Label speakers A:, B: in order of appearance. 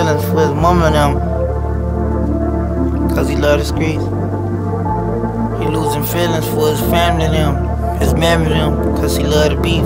A: feelings for his mama and them. Cause he love the streets. He losing feelings for his family and them. His memory them. Cause he love the beef.